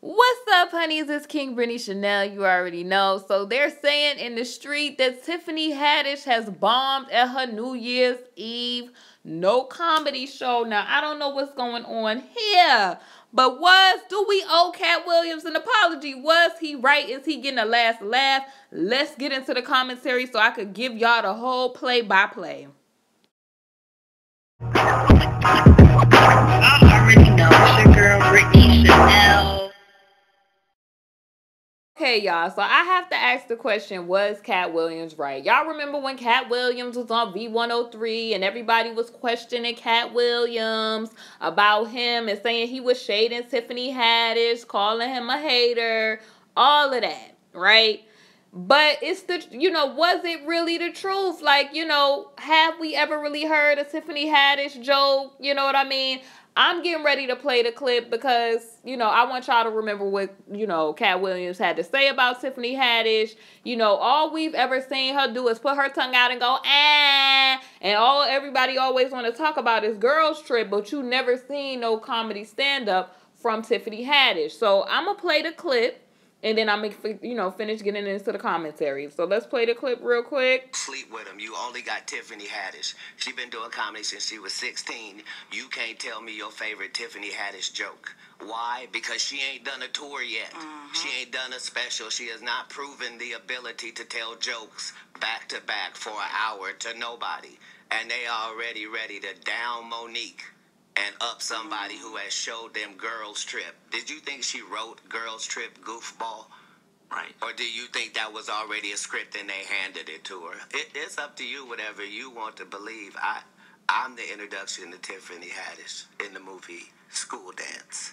What's up, honeys? It's King Brittany Chanel. You already know. So they're saying in the street that Tiffany Haddish has bombed at her New Year's Eve no comedy show. Now I don't know what's going on here, but was do we owe Katt Williams an apology? Was he right? Is he getting a last laugh? Let's get into the commentary so I could give y'all the whole play by play. Okay, y'all. So I have to ask the question: Was Katt Williams right? Y'all remember when Katt Williams was on V103 and everybody was questioning Katt Williams about him and saying he was shading Tiffany Haddish, calling him a hater, all of that, right? But it's the, you know, was it really the truth? Like, you know, have we ever really heard a Tiffany Haddish joke? You know what I mean? I'm getting ready to play the clip because, you know, I want y'all to remember what, you know, Katt Williams had to say about Tiffany Haddish. You know, all we've ever seen her do is put her tongue out and go, ah, and all everybody always want to talk about is girls trip, but you never seen no comedy stand up from Tiffany Haddish. So I'm gonna play the clip and then I'm you know finish getting into the commentary. So let's play the clip real quick. Sleep with him. You only got Tiffany Haddish. She been doing comedy since she was 16. You can't tell me your favorite Tiffany Haddish joke. Why? Because she ain't done a tour yet. Mm-hmm. She ain't done a special. She has not proven the ability to tell jokes back to back for an hour to nobody. And they already ready to down Mo'Nique and up somebody who has showed them Girls Trip. Did you think she wrote Girls Trip goofball? Right. Or do you think that was already a script and they handed it to her? It, it's up to you, whatever you want to believe. I, I'm the introduction to Tiffany Haddish in the movie School Dance.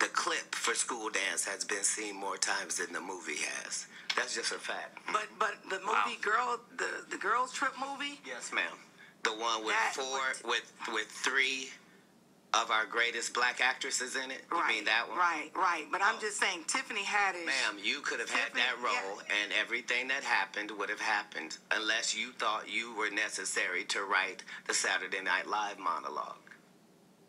The clip for School Dance has been seen more times than the movie has. That's just a fact. But but the movie wow. Girl, the the Girls Trip movie. Yes, ma'am. The one with that, four, with with three of our greatest black actresses in it. You right, mean that one? Right, right. But I'm oh. just saying, Tiffany Haddish. Ma'am, you could have Tiffany, had that role, yeah. and everything that happened would have happened unless you thought you were necessary to write the Saturday Night Live monologue.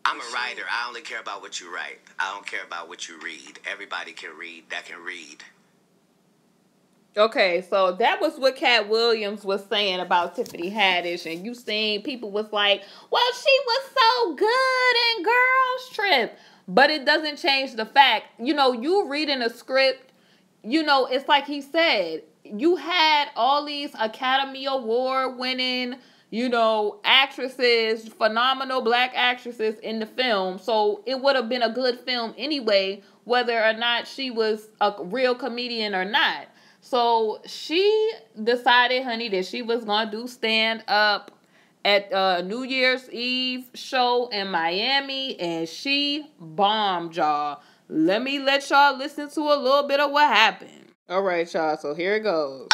I'm a writer. I only care about what you write. I don't care about what you read. Everybody can read that can read. Okay, so that was what Katt Williams was saying about Tiffany Haddish, and you seen people was like, "Well, she was so good in Girls Trip," but it doesn't change the fact, you know, you reading a script, you know, it's like he said, you had all these Academy Award winning, you know, actresses, phenomenal black actresses in the film, so it would have been a good film anyway, whether or not she was a real comedian or not. So she decided, honey, that she was gonna do stand up at a New Year's Eve show in Miami, and she bombed y'all. Let me let y'all listen to a little bit of what happened. All right, y'all. So here it goes.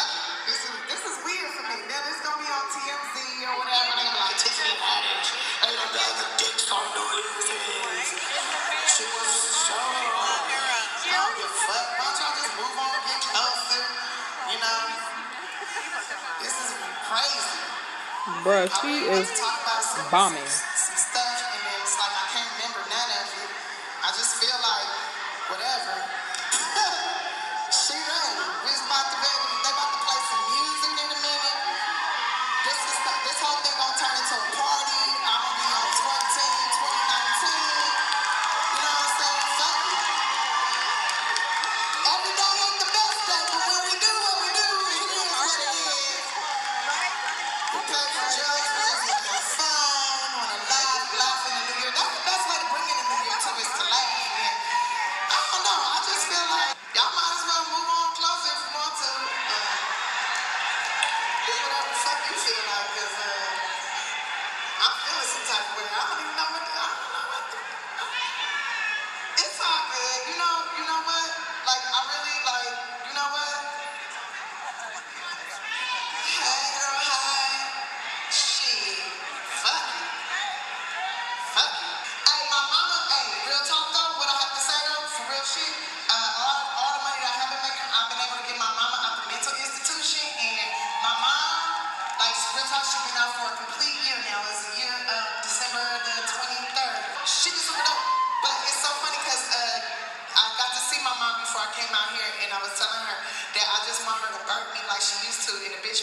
Bruh, she is bombing. I just feel like whatever.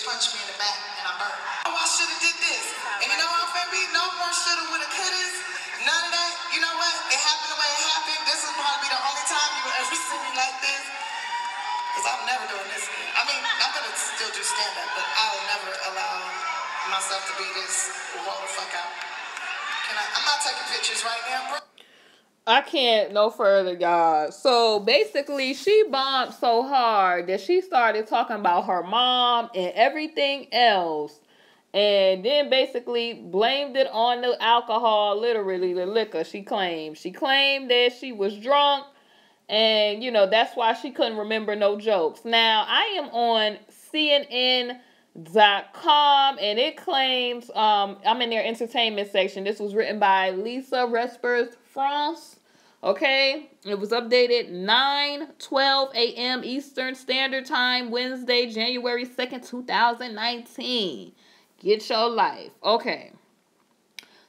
punched me in the back and I burped. Oh, I should have did this. And you know what, Family? No more shoulda, woulda, couldas. None of that. You know what? It happened the way it happened. This is probably be the only time you will ever see me like this. Because I'm never doing this again. I mean, I'm going to still do stand up, but I'll never allow myself to be this roll the fuck out. Can I? I'm not taking pictures right now, bro. I can't no further, y'all. So basically, she bombed so hard that she started talking about her mom and everything else. And then basically blamed it on the alcohol, literally the liquor, she claimed. She claimed that she was drunk and, you know, that's why she couldn't remember no jokes. Now, I am on CNN.com and it claims, um, I'm in their entertainment section. This was written by Lisa Respers France. Okay, it was updated 9 12 a.m. Eastern Standard Time, Wednesday, January 2nd, 2019. Get your life. Okay.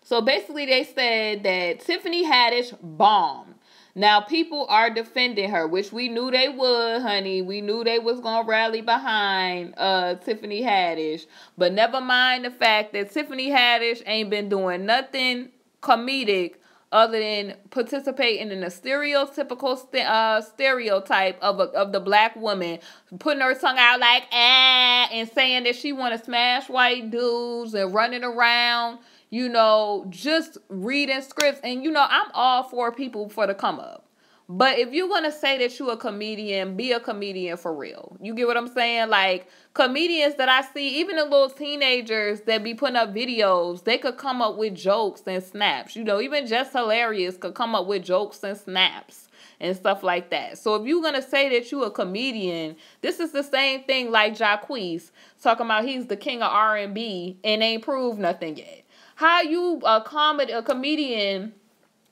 So basically, they said that Tiffany Haddish bombed. Now people are defending her, which we knew they would, honey. We knew they was gonna rally behind uh Tiffany Haddish. But never mind the fact that Tiffany Haddish ain't been doing nothing comedic other than participating in a stereotypical st- uh, stereotype of a, of the black woman, putting her tongue out like ah, and saying that she want to smash white dudes and running around, you know, just reading scripts. And you know, I'm all for people for the come up. But if you're gonna say that you're a comedian, be a comedian for real. You get what I'm saying? Like comedians that I see, even the little teenagers that be putting up videos, they could come up with jokes and snaps. You know, even just hilarious could come up with jokes and snaps and stuff like that. So if you're gonna say that you're a comedian, this is the same thing like Jacquees talking about he's the king of R and B and ain't proved nothing yet. How you a comedy a comedian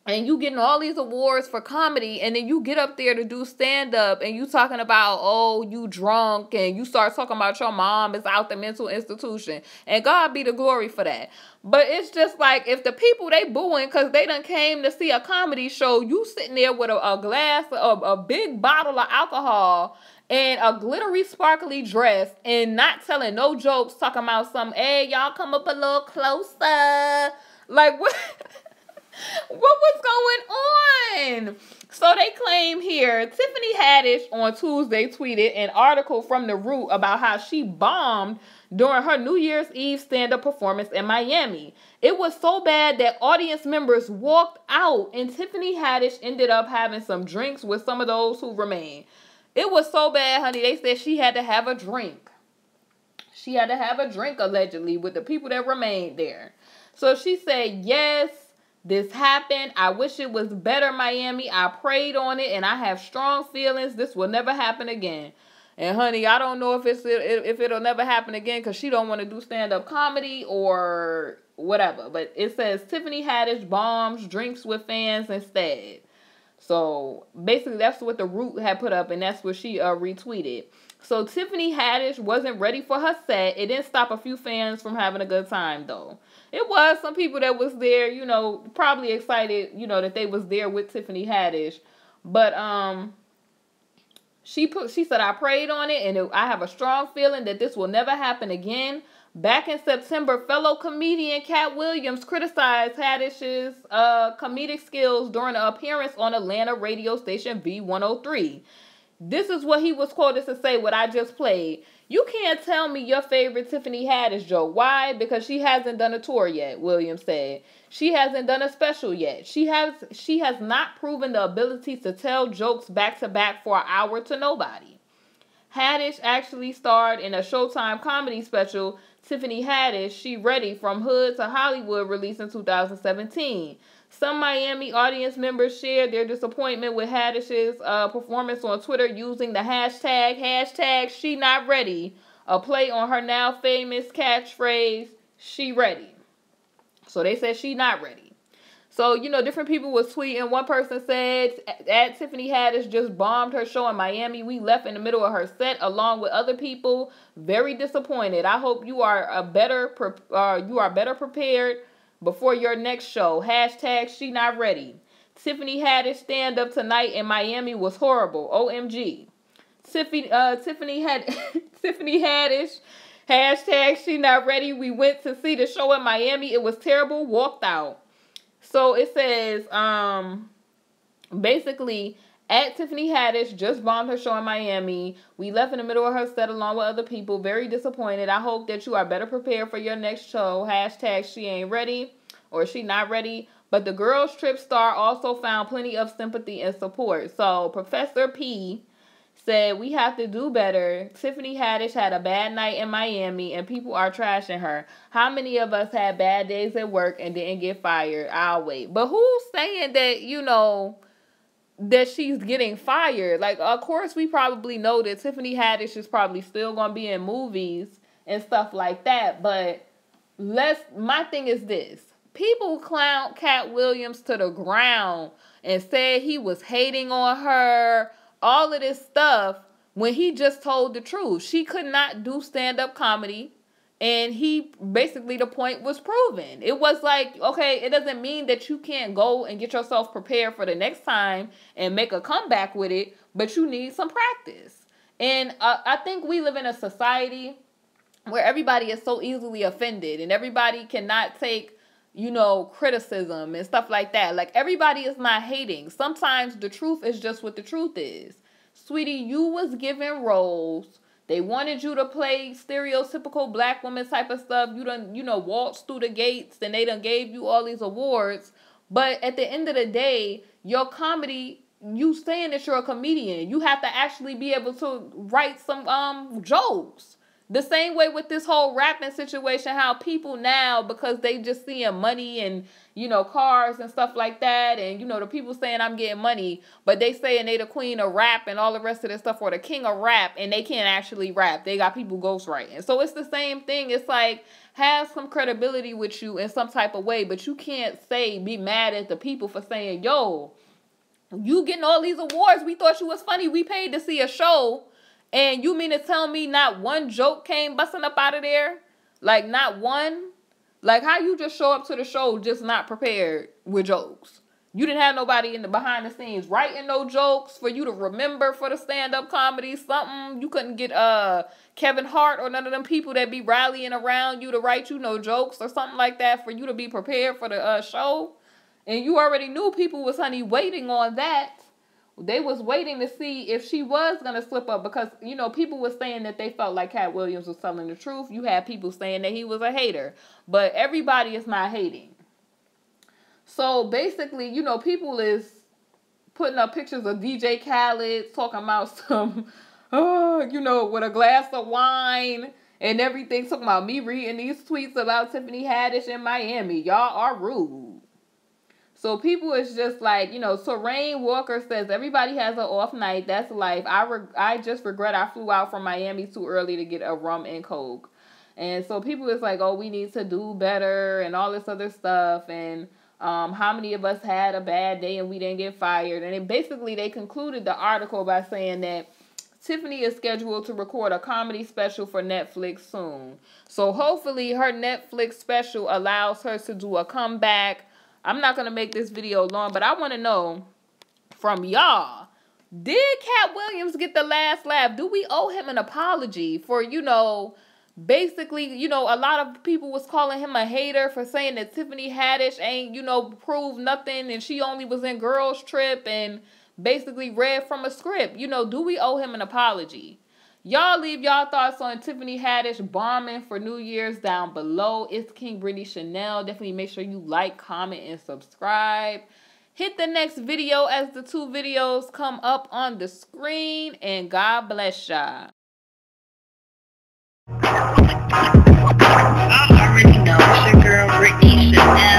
and you getting all these awards for comedy and then you get up there to do stand up and you talking about oh you drunk and you start talking about your mom is out the mental institution. And god be the glory for that. But it's just like if the people they booing because they done came to see a comedy show you sitting there with a, a glass of a big bottle of alcohol and a glittery sparkly dress and not telling no jokes talking about some hey y'all come up a little closer. Like what So they claim here Tiffany Haddish on Tuesday tweeted an article from The Root about how she bombed during her New Year's Eve stand up performance in Miami. It was so bad that audience members walked out, and Tiffany Haddish ended up having some drinks with some of those who remained. It was so bad, honey. They said she had to have a drink. She had to have a drink, allegedly, with the people that remained there. So she said, Yes, this happened. I wish it was better, Miami. I prayed on it and I have strong feelings. This will never happen again. And honey, I don't know if it's if it'll never happen again because she don't want to do stand up comedy or whatever. But it says Tiffany Haddish bombs drinks with fans instead. So basically, that's what the Root had put up, and that's what she uh, retweeted. So Tiffany Haddish wasn't ready for her set. It didn't stop a few fans from having a good time though it was some people that was there, you know, probably excited, you know, that they was there with Tiffany Haddish. But um she put she said I prayed on it and it, I have a strong feeling that this will never happen again. Back in September, fellow comedian Katt Williams criticized Haddish's uh, comedic skills during an appearance on Atlanta radio station V103. This is what he was quoted to say, what I just played. You can't tell me your favorite Tiffany Haddish joke. Why? Because she hasn't done a tour yet, Williams said. She hasn't done a special yet. She has she has not proven the ability to tell jokes back to back for an hour to nobody. Haddish actually starred in a Showtime comedy special, Tiffany Haddish, She Ready from Hood to Hollywood, released in 2017. Some Miami audience members shared their disappointment with Haddish's uh, performance on Twitter using the hashtag hashtag She Not Ready, a play on her now famous catchphrase She Ready. So they said she not ready. So you know, different people was tweeting. One person said, "At Tiffany Haddish just bombed her show in Miami. We left in the middle of her set along with other people. Very disappointed. I hope you are a better, uh, you are better prepared." Before your next show. Hashtag she not ready. Tiffany Haddish stand up tonight in Miami was horrible. OMG. Tiffany uh Tiffany had Tiffany Haddish hashtag she not ready. We went to see the show in Miami. It was terrible. Walked out. So it says um basically at Tiffany Haddish just bombed her show in Miami. We left in the middle of her set along with other people. Very disappointed. I hope that you are better prepared for your next show. Hashtag she ain't ready or she not ready. But the girls trip star also found plenty of sympathy and support. So Professor P said we have to do better. Tiffany Haddish had a bad night in Miami and people are trashing her. How many of us had bad days at work and didn't get fired? I'll wait. But who's saying that, you know, that she's getting fired. Like, of course, we probably know that Tiffany Haddish is probably still gonna be in movies and stuff like that. But let's. My thing is this: people clown Katt Williams to the ground and said he was hating on her, all of this stuff when he just told the truth. She could not do stand up comedy and he basically the point was proven. It was like, okay, it doesn't mean that you can't go and get yourself prepared for the next time and make a comeback with it, but you need some practice. And uh, I think we live in a society where everybody is so easily offended and everybody cannot take you know criticism and stuff like that like everybody is not hating sometimes the truth is just what the truth is sweetie you was given roles they wanted you to play stereotypical black woman type of stuff. You done, you know, waltz through the gates and they done gave you all these awards. But at the end of the day, your comedy, you saying that you're a comedian, you have to actually be able to write some um jokes. The same way with this whole rapping situation, how people now, because they just seeing money and, you know, cars and stuff like that, and, you know, the people saying I'm getting money, but they saying they the queen of rap and all the rest of this stuff, or the king of rap, and they can't actually rap. They got people ghostwriting. So it's the same thing. It's like, have some credibility with you in some type of way, but you can't say, be mad at the people for saying, yo, you getting all these awards. We thought you was funny. We paid to see a show and you mean to tell me not one joke came busting up out of there? Like not one? Like how you just show up to the show just not prepared with jokes? You didn't have nobody in the behind the scenes writing no jokes for you to remember for the stand up comedy. Something you couldn't get uh Kevin Hart or none of them people that be rallying around you to write you no jokes or something like that for you to be prepared for the uh, show. And you already knew people was honey waiting on that they was waiting to see if she was gonna slip up because you know people were saying that they felt like Katt Williams was telling the truth. You had people saying that he was a hater, but everybody is not hating. So basically, you know, people is putting up pictures of DJ Khaled talking about some, oh, you know, with a glass of wine and everything. Talking about me reading these tweets about Tiffany Haddish in Miami. Y'all are rude. So people is just like, you know, Terrain Walker says everybody has an off night. That's life. I re- I just regret I flew out from Miami too early to get a rum and coke. And so people is like, oh, we need to do better and all this other stuff. And um, how many of us had a bad day and we didn't get fired? And it basically they concluded the article by saying that Tiffany is scheduled to record a comedy special for Netflix soon. So hopefully her Netflix special allows her to do a comeback I'm not gonna make this video long, but I want to know from y'all. Did Katt Williams get the last laugh? Do we owe him an apology for you know? Basically, you know, a lot of people was calling him a hater for saying that Tiffany Haddish ain't, you know, proved nothing and she only was in Girls Trip and basically read from a script. You know, do we owe him an apology? Y'all leave y'all thoughts on Tiffany Haddish bombing for New Year's down below. It's King Brittany Chanel. Definitely make sure you like, comment, and subscribe. Hit the next video as the two videos come up on the screen. And God bless y'all. I already know it's your girl Brittany Chanel.